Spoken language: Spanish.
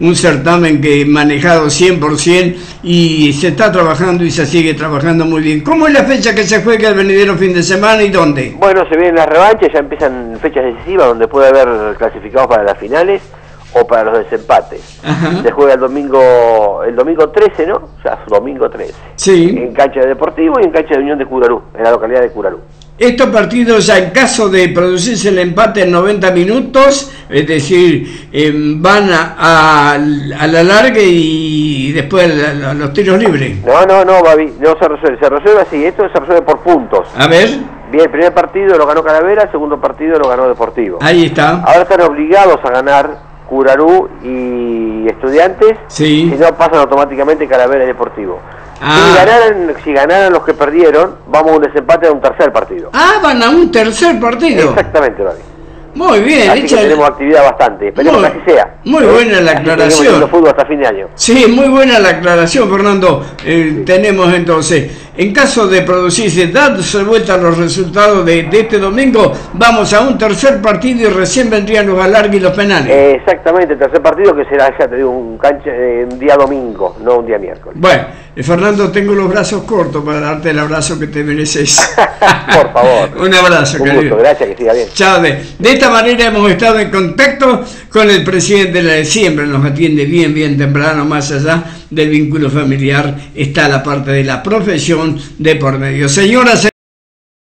un certamen que manejado 100% y se está trabajando y se sigue trabajando muy bien. ¿Cómo es la fecha que se juega el venidero fin de semana y dónde? Bueno, se vienen las revanchas, ya empiezan fechas decisivas donde puede haber clasificados para las finales o para los desempates. Ajá. Se juega el domingo el domingo 13, ¿no? O sea, domingo 13. Sí. En cancha de Deportivo y en cancha de Unión de Curarú, en la localidad de Curarú. Estos partidos, ya en caso de producirse el empate en 90 minutos, es decir, eh, van a, a, a la larga y después a, a los tiros libres. No, no, no, Babi, no se resuelve, se resuelve así, esto se resuelve por puntos. A ver, Bien, el primer partido lo ganó Calavera, el segundo partido lo ganó Deportivo. ahí está. Ahora están obligados a ganar Curarú y Estudiantes, Sí. si no pasan automáticamente Calavera y Deportivo. Ah. Si, ganaran, si ganaran los que perdieron, vamos a un desempate a un tercer partido. Ah, van a un tercer partido. Exactamente, Babi. Muy bien, Así que tenemos actividad bastante, esperemos Muy- que así sea. muy ¿Eh? buena la Así que aclaración. teniendo fútbol hasta fin de año. Sí, muy buena la aclaración, Fernando. Eh, Tenemos entonces, en caso de producirse, darse vuelta los resultados de, de este domingo, vamos a un tercer partido y recién vendrían los alargues y los penales. Eh, exactamente, tercer partido que será, ya te digo, un, cancha, eh, un día domingo, no un día miércoles. Bueno, eh, Fernando, tengo los brazos cortos para darte el abrazo que te mereces. Por favor. un abrazo, Un gusto, gracias, que siga bien. Chao. De, de esta manera hemos estado en contacto con el presidente de la de siempre, nos atiende bien, bien temprano, más allá del vínculo familiar, está la parte de la profesión de por medio. Señoras